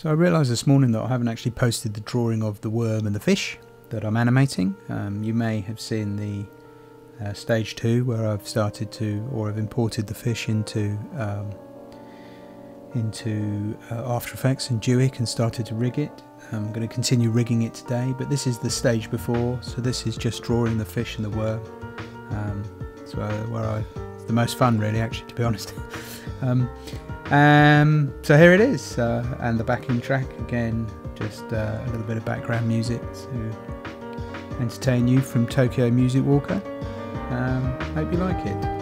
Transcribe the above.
So I realised this morning that I haven't actually posted the drawing of the worm and the fish that I'm animating. Um, you may have seen the uh, stage two where I've started to, or I've imported the fish into um, into uh, After Effects and Duik and started to rig it. I'm going to continue rigging it today, but this is the stage before, so this is just drawing the fish and the worm. Um, it's where, where I the most fun, really, actually, to be honest. um, um, so here it is, uh, and the backing track again, just uh, a little bit of background music to entertain you from Tokyo Music Walker. Um, hope you like it.